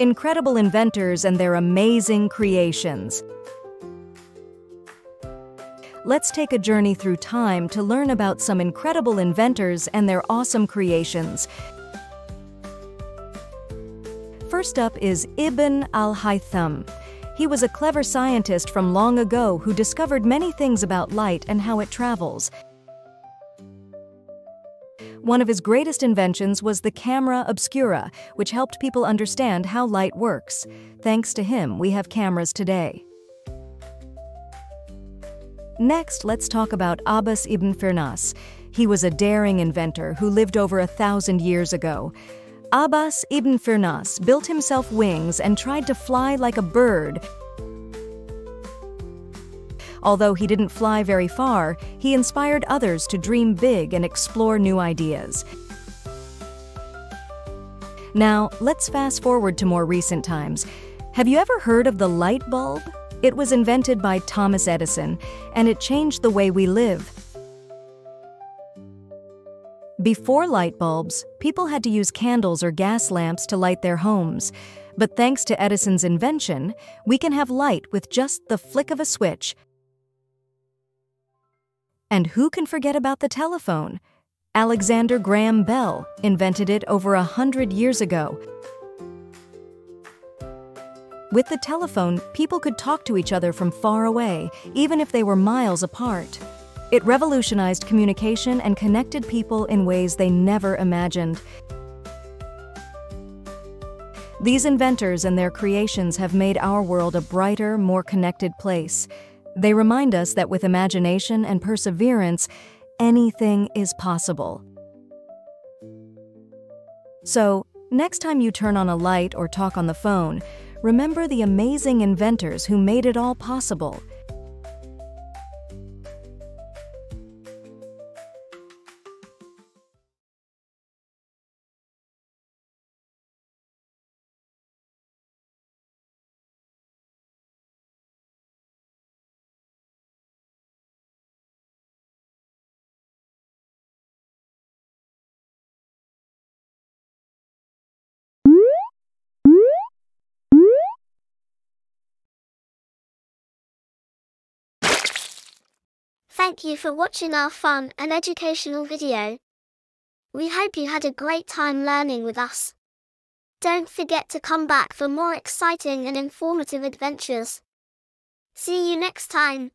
incredible inventors and their amazing creations. Let's take a journey through time to learn about some incredible inventors and their awesome creations. First up is Ibn al-Haytham. He was a clever scientist from long ago who discovered many things about light and how it travels. One of his greatest inventions was the camera obscura, which helped people understand how light works. Thanks to him, we have cameras today. Next, let's talk about Abbas ibn Firnas. He was a daring inventor who lived over a thousand years ago. Abbas ibn Firnas built himself wings and tried to fly like a bird, Although he didn't fly very far, he inspired others to dream big and explore new ideas. Now, let's fast forward to more recent times. Have you ever heard of the light bulb? It was invented by Thomas Edison, and it changed the way we live. Before light bulbs, people had to use candles or gas lamps to light their homes. But thanks to Edison's invention, we can have light with just the flick of a switch, and who can forget about the telephone? Alexander Graham Bell invented it over a hundred years ago. With the telephone, people could talk to each other from far away, even if they were miles apart. It revolutionized communication and connected people in ways they never imagined. These inventors and their creations have made our world a brighter, more connected place. They remind us that with imagination and perseverance, anything is possible. So, next time you turn on a light or talk on the phone, remember the amazing inventors who made it all possible Thank you for watching our fun and educational video. We hope you had a great time learning with us. Don't forget to come back for more exciting and informative adventures. See you next time.